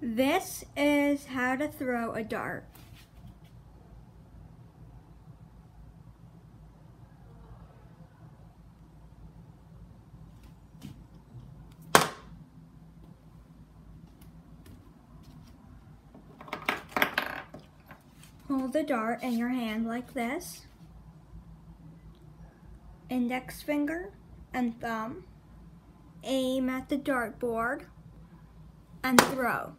This is how to throw a dart. Hold the dart in your hand like this. Index finger and thumb. Aim at the dartboard and throw.